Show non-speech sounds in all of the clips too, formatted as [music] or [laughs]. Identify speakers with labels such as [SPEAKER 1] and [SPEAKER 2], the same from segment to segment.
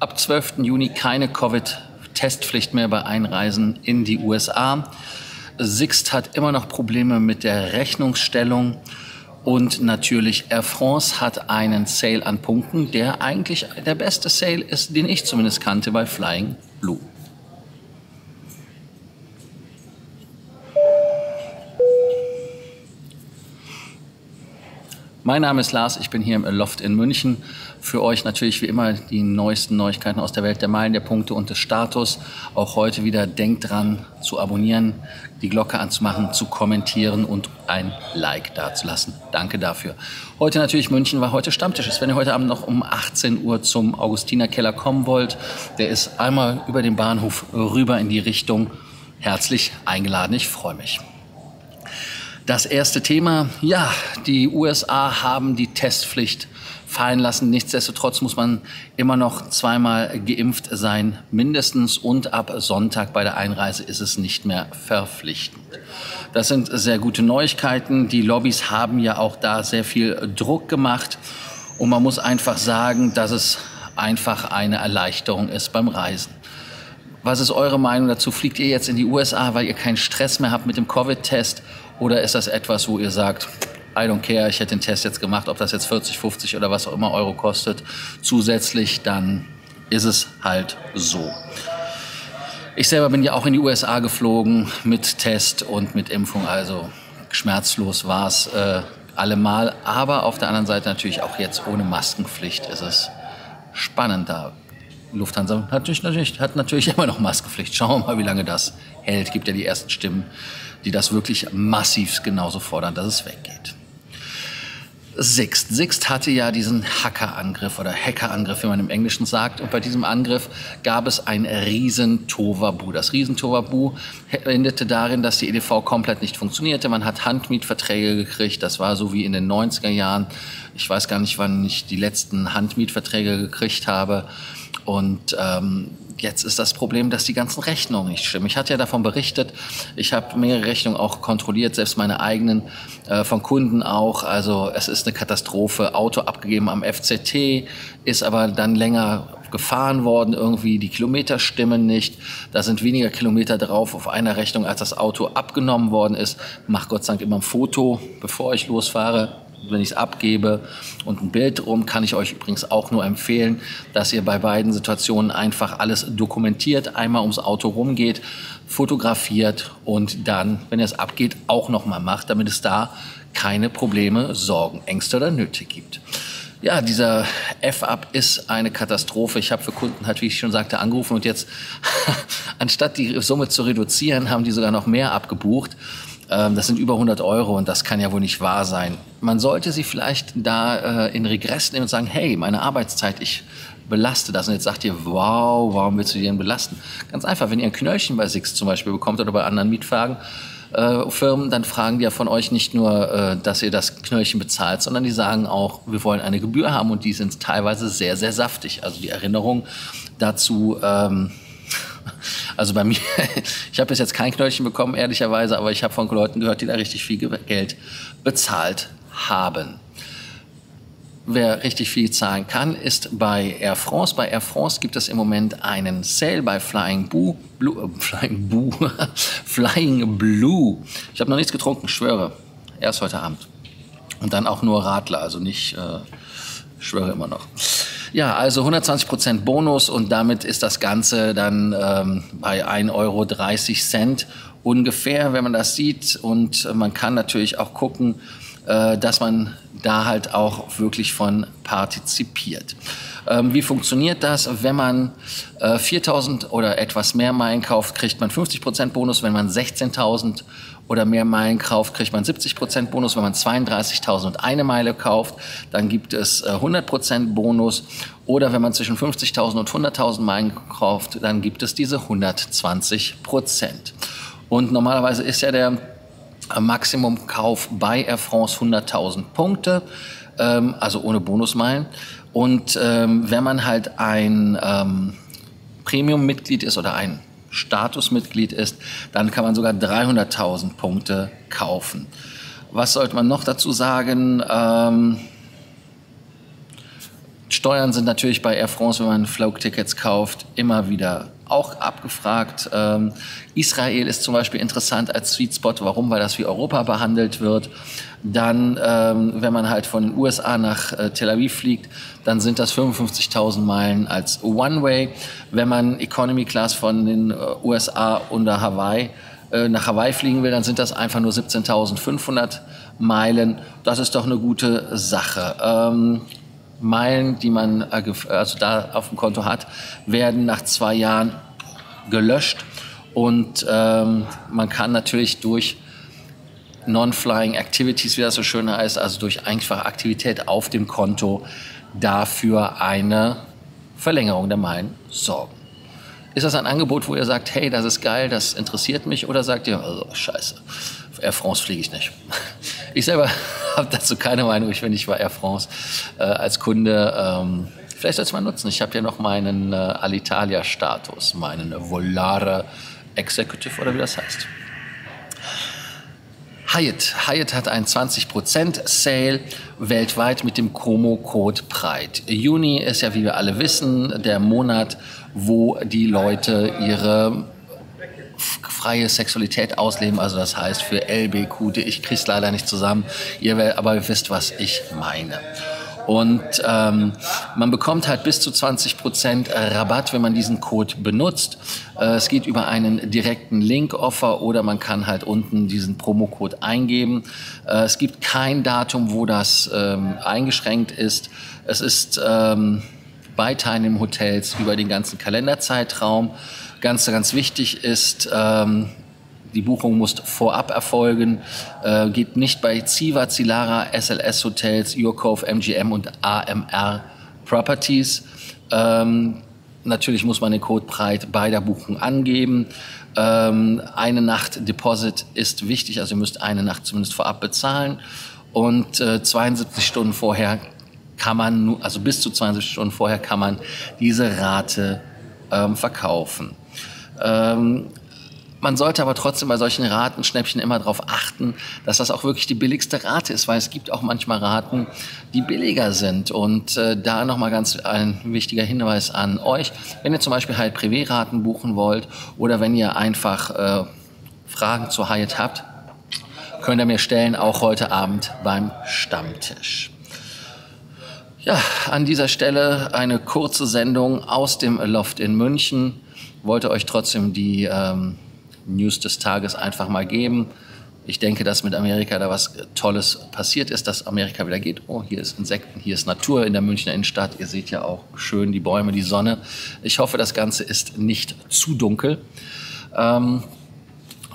[SPEAKER 1] ab 12. Juni keine Covid-Testpflicht mehr bei Einreisen in die USA. Sixt hat immer noch Probleme mit der Rechnungsstellung. Und natürlich Air France hat einen Sale an Punkten, der eigentlich der beste Sale ist, den ich zumindest kannte bei Flying Blue. Mein Name ist Lars, ich bin hier im Loft in München. Für euch natürlich wie immer die neuesten Neuigkeiten aus der Welt der Meilen, der Punkte und des Status. Auch heute wieder denkt dran zu abonnieren, die Glocke anzumachen, zu kommentieren und ein Like dazulassen. Danke dafür. Heute natürlich München, weil heute Stammtisch. Wenn ihr heute Abend noch um 18 Uhr zum Augustiner Keller kommen wollt, der ist einmal über den Bahnhof rüber in die Richtung. Herzlich eingeladen, ich freue mich. Das erste Thema, ja, die USA haben die Testpflicht fallen lassen. Nichtsdestotrotz muss man immer noch zweimal geimpft sein, mindestens. Und ab Sonntag bei der Einreise ist es nicht mehr verpflichtend. Das sind sehr gute Neuigkeiten. Die Lobbys haben ja auch da sehr viel Druck gemacht. Und man muss einfach sagen, dass es einfach eine Erleichterung ist beim Reisen. Was ist eure Meinung dazu? Fliegt ihr jetzt in die USA, weil ihr keinen Stress mehr habt mit dem Covid-Test? Oder ist das etwas, wo ihr sagt, I don't care, ich hätte den Test jetzt gemacht, ob das jetzt 40, 50 oder was auch immer Euro kostet, zusätzlich, dann ist es halt so. Ich selber bin ja auch in die USA geflogen mit Test und mit Impfung, also schmerzlos war es äh, allemal. Aber auf der anderen Seite natürlich auch jetzt ohne Maskenpflicht ist es spannend da. Lufthansa hat natürlich, hat natürlich [laughs] immer noch Maskenpflicht. Schauen wir mal, wie lange das hält. Gibt ja die ersten Stimmen, die das wirklich massiv genauso fordern, dass es weggeht. Sixt. Sixt hatte ja diesen Hackerangriff oder Hackerangriff, wie man im Englischen sagt. Und bei diesem Angriff gab es ein riesen Tovabu. Das riesen Tovabu endete darin, dass die EDV komplett nicht funktionierte. Man hat Handmietverträge gekriegt. Das war so wie in den 90er Jahren. Ich weiß gar nicht, wann ich die letzten Handmietverträge gekriegt habe. Und ähm, Jetzt ist das Problem, dass die ganzen Rechnungen nicht stimmen. Ich hatte ja davon berichtet, ich habe mehrere Rechnungen auch kontrolliert, selbst meine eigenen äh, von Kunden auch. Also es ist eine Katastrophe. Auto abgegeben am FCT, ist aber dann länger gefahren worden irgendwie, die Kilometer stimmen nicht, da sind weniger Kilometer drauf auf einer Rechnung, als das Auto abgenommen worden ist. Mach Gott sei Dank immer ein Foto, bevor ich losfahre wenn ich es abgebe und ein Bild drum, kann ich euch übrigens auch nur empfehlen, dass ihr bei beiden Situationen einfach alles dokumentiert, einmal ums Auto rumgeht, fotografiert und dann, wenn es abgeht, auch nochmal macht, damit es da keine Probleme, Sorgen, Ängste oder Nöte gibt. Ja, dieser F-Up ist eine Katastrophe. Ich habe für Kunden halt, wie ich schon sagte, angerufen und jetzt, [laughs] anstatt die Summe zu reduzieren, haben die sogar noch mehr abgebucht. Ähm, das sind über 100 Euro und das kann ja wohl nicht wahr sein. Man sollte sie vielleicht da äh, in Regress nehmen und sagen, hey, meine Arbeitszeit, ich belaste das. Und jetzt sagt ihr, wow, warum willst du die denn belasten? Ganz einfach, wenn ihr ein Knöllchen bei Six zum Beispiel bekommt oder bei anderen Mietwagen, äh, Firmen, dann fragen die ja von euch nicht nur, äh, dass ihr das Knöllchen bezahlt, sondern die sagen auch, wir wollen eine Gebühr haben und die sind teilweise sehr, sehr saftig. Also die Erinnerung dazu, ähm, [laughs] also bei mir, [laughs] ich habe bis jetzt kein Knöllchen bekommen, ehrlicherweise, aber ich habe von Leuten gehört, die da richtig viel Geld bezahlt haben. Wer richtig viel zahlen kann, ist bei Air France. Bei Air France gibt es im Moment einen Sale bei Flying Blue. Blue äh, Flying Blue. [laughs] Flying Blue. Ich habe noch nichts getrunken, schwöre. Erst heute Abend. Und dann auch nur Radler, also nicht, äh, schwöre immer noch. Ja, also 120 Prozent Bonus und damit ist das Ganze dann ähm, bei 1,30 Euro ungefähr, wenn man das sieht. Und man kann natürlich auch gucken, äh, dass man da halt auch wirklich von partizipiert. Ähm, wie funktioniert das? Wenn man äh, 4.000 oder etwas mehr Meilen kauft, kriegt man 50 Prozent Bonus. Wenn man 16.000 oder mehr Meilen kauft, kriegt man 70 Prozent Bonus. Wenn man 32.000 und eine Meile kauft, dann gibt es 100 äh, Prozent Bonus. Oder wenn man zwischen 50.000 und 100.000 Meilen kauft, dann gibt es diese 120 Prozent. Und normalerweise ist ja der Maximumkauf bei Air France 100.000 Punkte, ähm, also ohne Bonusmeilen. Und ähm, wenn man halt ein ähm, Premium-Mitglied ist oder ein Statusmitglied ist, dann kann man sogar 300.000 Punkte kaufen. Was sollte man noch dazu sagen? Ähm, Steuern sind natürlich bei Air France, wenn man Flugtickets kauft, immer wieder auch abgefragt. Ähm, Israel ist zum Beispiel interessant als Sweet Spot. Warum? Weil das wie Europa behandelt wird. Dann, ähm, wenn man halt von den USA nach äh, Tel Aviv fliegt, dann sind das 55.000 Meilen als One-Way. Wenn man Economy Class von den äh, USA unter Hawaii äh, nach Hawaii fliegen will, dann sind das einfach nur 17.500 Meilen. Das ist doch eine gute Sache. Ähm, Meilen, die man äh, also da auf dem Konto hat, werden nach zwei Jahren gelöscht. Und ähm, man kann natürlich durch Non-Flying Activities, wie das so schön heißt, also durch einfache Aktivität auf dem Konto, dafür eine Verlängerung der Meilen sorgen. Ist das ein Angebot, wo ihr sagt, hey, das ist geil, das interessiert mich? Oder sagt ihr, also, scheiße, Air France fliege ich nicht? [laughs] Ich selber habe dazu keine Meinung. Ich finde, ich war Air France äh, als Kunde. Ähm, vielleicht sollte ich mal nutzen. Ich habe ja noch meinen äh, Alitalia-Status, meinen Volare Executive oder wie das heißt. Hyatt. Hyatt hat einen 20% Sale weltweit mit dem Promo-Code Pride. Juni ist ja, wie wir alle wissen, der Monat, wo die Leute ihre freie Sexualität ausleben. Also das heißt für LBQD, ich krieg's leider nicht zusammen, ihr aber ihr wisst, was ich meine. Und ähm, man bekommt halt bis zu 20% Rabatt, wenn man diesen Code benutzt. Äh, es geht über einen direkten Link-Offer oder man kann halt unten diesen Promocode eingeben. Äh, es gibt kein Datum, wo das ähm, eingeschränkt ist. Es ist ähm, bei Teilnehmern Hotels über den ganzen Kalenderzeitraum. Ganz, ganz wichtig ist, ähm, die Buchung muss vorab erfolgen, äh, geht nicht bei Ziva, Zilara, SLS Hotels, Urcove, MGM und AMR Properties. Ähm, natürlich muss man den Code Breit bei der Buchung angeben. Ähm, eine Nacht Deposit ist wichtig, also ihr müsst eine Nacht zumindest vorab bezahlen. Und äh, 72 Stunden vorher kann man, also bis zu 72 Stunden vorher kann man diese Rate ähm, verkaufen. Ähm, man sollte aber trotzdem bei solchen Ratenschnäppchen immer darauf achten, dass das auch wirklich die billigste Rate ist, weil es gibt auch manchmal Raten, die billiger sind. Und äh, da nochmal ganz ein wichtiger Hinweis an euch. Wenn ihr zum Beispiel halt Privé-Raten buchen wollt oder wenn ihr einfach äh, Fragen zu Hyatt habt, könnt ihr mir stellen, auch heute Abend beim Stammtisch. Ja, an dieser Stelle eine kurze Sendung aus dem Loft in München. Wollte euch trotzdem die ähm, News des Tages einfach mal geben. Ich denke, dass mit Amerika da was Tolles passiert ist, dass Amerika wieder geht. Oh, hier ist Insekten, hier ist Natur in der Münchner Innenstadt. Ihr seht ja auch schön die Bäume, die Sonne. Ich hoffe, das Ganze ist nicht zu dunkel. Ähm,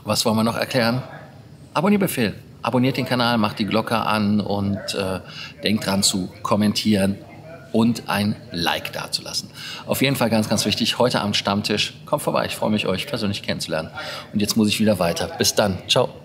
[SPEAKER 1] was wollen wir noch erklären? Abonnierbefehl. Abonniert den Kanal, macht die Glocke an und äh, denkt dran zu kommentieren und ein Like dazulassen. Auf jeden Fall ganz, ganz wichtig, heute am Stammtisch. Kommt vorbei, ich freue mich, euch persönlich kennenzulernen. Und jetzt muss ich wieder weiter. Bis dann. Ciao.